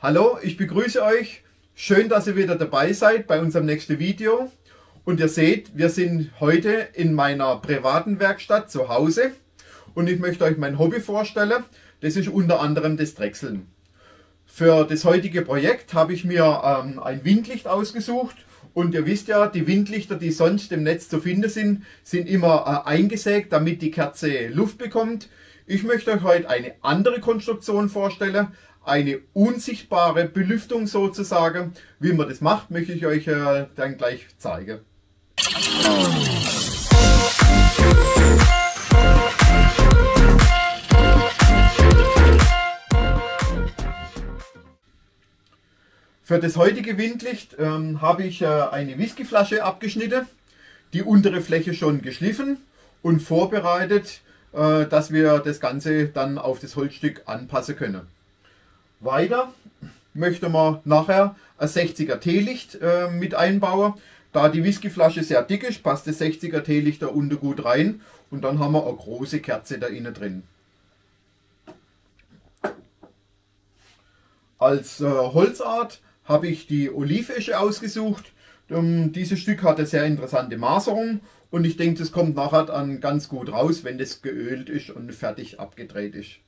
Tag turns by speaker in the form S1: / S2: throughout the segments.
S1: Hallo, ich begrüße euch. Schön, dass ihr wieder dabei seid bei unserem nächsten Video. Und ihr seht, wir sind heute in meiner privaten Werkstatt zu Hause. Und ich möchte euch mein Hobby vorstellen. Das ist unter anderem das Drechseln. Für das heutige Projekt habe ich mir ähm, ein Windlicht ausgesucht. Und ihr wisst ja, die Windlichter, die sonst im Netz zu finden sind, sind immer äh, eingesägt, damit die Kerze Luft bekommt. Ich möchte euch heute eine andere Konstruktion vorstellen, eine unsichtbare Belüftung sozusagen. Wie man das macht, möchte ich euch äh, dann gleich zeigen. Für das heutige Windlicht ähm, habe ich äh, eine Whiskyflasche abgeschnitten, die untere Fläche schon geschliffen und vorbereitet, äh, dass wir das Ganze dann auf das Holzstück anpassen können. Weiter möchte man nachher ein 60er Teelicht äh, mit einbauen. Da die Whiskyflasche sehr dick ist, passt das 60er Teelicht da unten gut rein und dann haben wir eine große Kerze da innen drin. Als äh, Holzart habe ich die Olivesche ausgesucht. Ähm, dieses Stück hat eine sehr interessante Maserung und ich denke, das kommt nachher dann ganz gut raus, wenn das geölt ist und fertig abgedreht ist.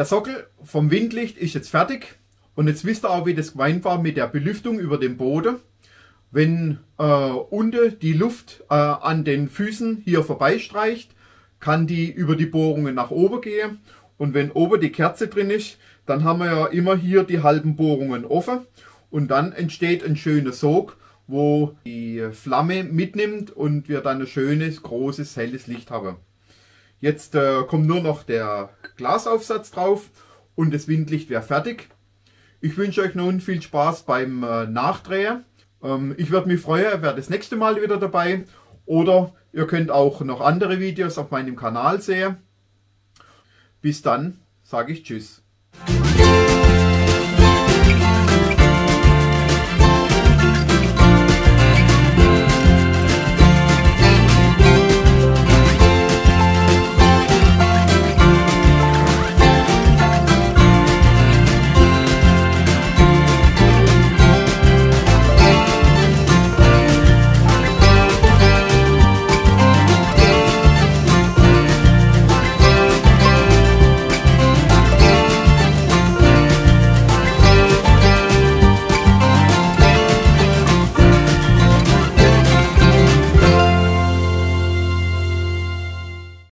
S1: Der Sockel vom Windlicht ist jetzt fertig. Und jetzt wisst ihr auch, wie das gemeint war mit der Belüftung über dem Boden. Wenn äh, unten die Luft äh, an den Füßen hier vorbeistreicht, kann die über die Bohrungen nach oben gehen. Und wenn oben die Kerze drin ist, dann haben wir ja immer hier die halben Bohrungen offen. Und dann entsteht ein schöner Sog, wo die Flamme mitnimmt und wir dann ein schönes, großes, helles Licht haben. Jetzt äh, kommt nur noch der Glasaufsatz drauf und das Windlicht wäre fertig. Ich wünsche euch nun viel Spaß beim äh, Nachdrehen. Ähm, ich würde mich freuen, ihr wärt das nächste Mal wieder dabei. Oder ihr könnt auch noch andere Videos auf meinem Kanal sehen. Bis dann sage ich Tschüss.